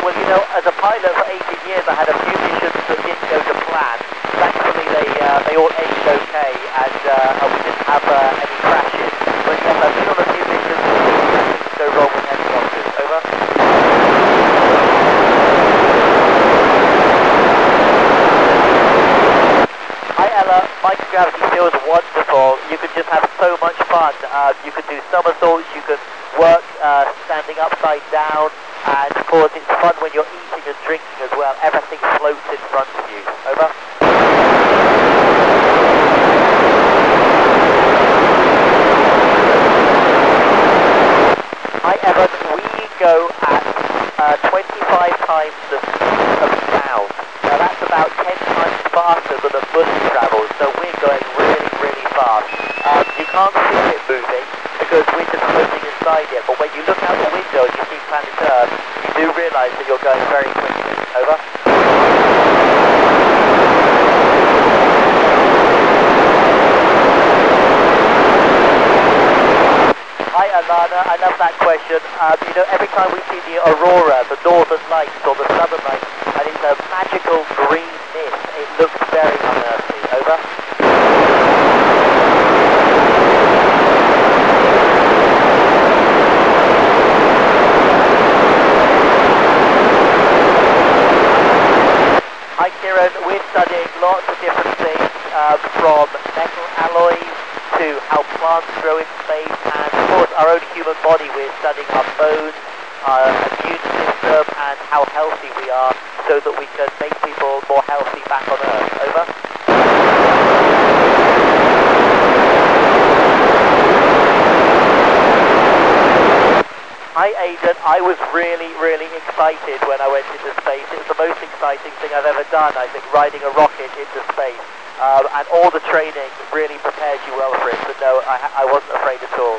Well you know, as a pilot for 18 years I had a few missions that didn't go to plan. Thankfully they uh, they all ended okay and, uh, we didn't have uh, any crashes. But yes, I've been on a few missions where things go wrong with helicopters. Over. Hi Ella, microgravity feels wonderful. You can just have so much fun. Uh, you can do somersaults, you can work uh, standing upside down, and of course it's fun when you're eating and drinking as well. Everything floats in front of you. Over. Hi Evan, we go at uh, 25 times the speed of sound. Now that's about 10 times faster than a bullet travels, so we're going really, really fast. Um, you can't see it moving because we're just floating inside it, but when you look out the window and you see planet Earth, you do realise that you're going very quickly. Over. Hi Alana, I love that question. Um, you know, every time we see the aurora, the northern lights or the southern lights, and it's a magical green mist, it looks very unearthly. Over. Hi Kieran, we're studying lots of different things, um, from metal alloys to how plants grow in space, and of course our own human body. We're studying our bones, our immune system, and how healthy we are, so that we can make people more healthy back on Earth. Over. Hi Aidan, I was really, really excited when I went into space. It was the most exciting thing I've ever done, I think, riding a rocket into space. Um, and all the training really prepared you well for it, but no, I, I wasn't afraid at all.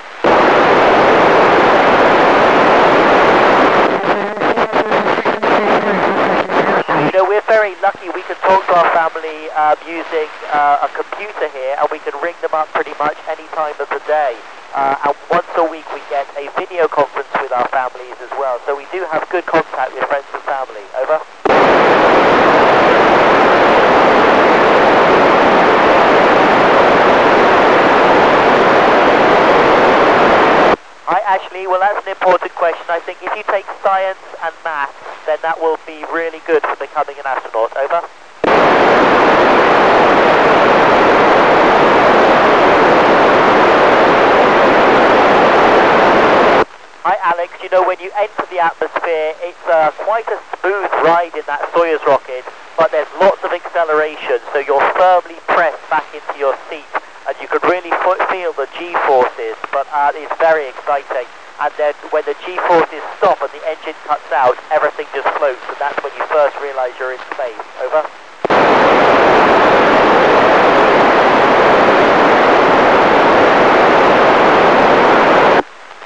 You know, we're very lucky we can talk to our family um, using uh, a computer here, and we can ring them up pretty much any time of the day. Uh, and once a week we get a video conference with our families as well. So we do have good contact with friends and family. Over. Hi Ashley, well that's an important question. I think if you take science and maths, then that will be really good for becoming an astronaut. Over. You know when you enter the atmosphere, it's uh, quite a smooth ride in that Soyuz rocket, but there's lots of acceleration, so you're firmly pressed back into your seat, and you can really feel the G-forces, but uh, it's very exciting. And then when the G-forces stop and the engine cuts out, everything just floats, and that's when you first realise you're in space. Over.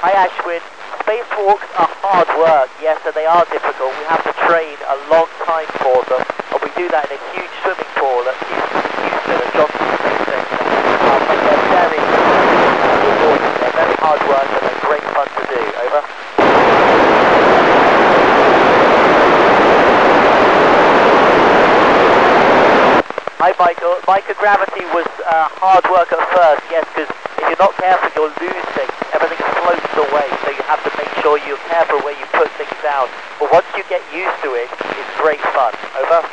Hi Ashwin. Spacewalks are hard work, yes, and they are difficult. We have to train a long time for them, and we do that in a huge swimming pool at Houston and Johnson Space Center. Um, but they're very. They're very hard work and they're great fun to do. Over. Hi Michael. Microgravity was uh, hard work at first, yes, because if you're not careful you'll lose things. Everything floats away, so you have to make sure you're careful where you put things down. But once you get used to it, it's great fun. Over.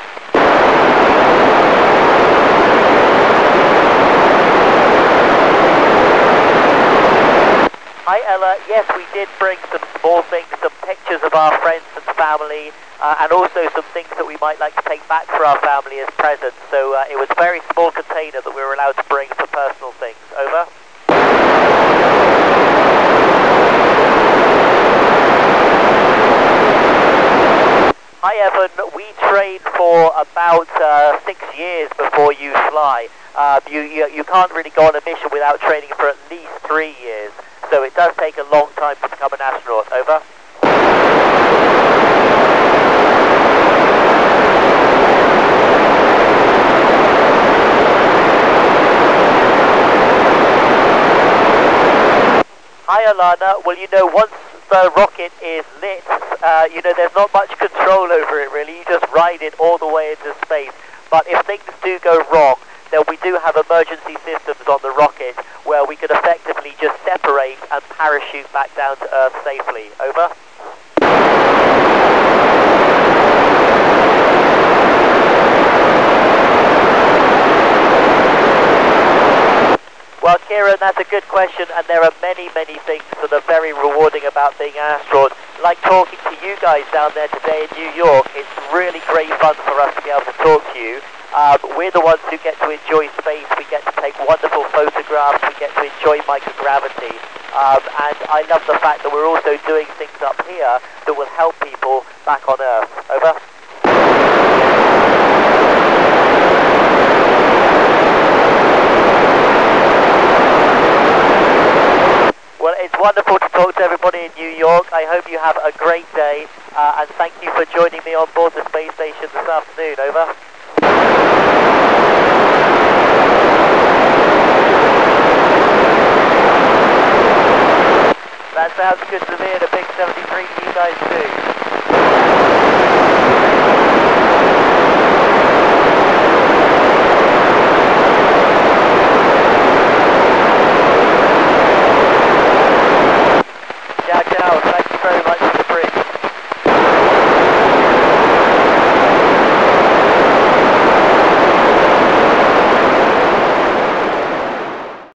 Hi Ella, yes we did bring some small things, some pictures of our friends and family, uh, and also some things that we might like to take back for our family as presents. So uh, it was a very small container that we were allowed to bring about uh, six years before you fly. Uh, you, you, you can't really go on a mission without training for at least three years. So it does take a long time to become an astronaut. Over. Hi Alana, well you know once the rocket is lit, uh, you know, there's not much control over it, really. You just ride it all the way into space. But if things do go wrong, then we do have emergency systems on the rocket where we can effectively just separate and parachute back down to Earth safely. Over. Well, Kieran, that's a good question, and there are many, many things that are very rewarding about being an astronaut. Like talking to you guys down there today in New York, it's really great fun for us to be able to talk to you. Um, we're the ones who get to enjoy space, we get to take wonderful photographs, we get to enjoy microgravity. Um, and I love the fact that we're also doing things up here that will help people back on Earth. Over. Well, it's wonderful to talk to everybody in New York. I hope you have a great day, uh, and thank you for joining me on board the space station this afternoon. Over. That sounds good to me, and a big 73 to you guys too. Ciao. Thank you very much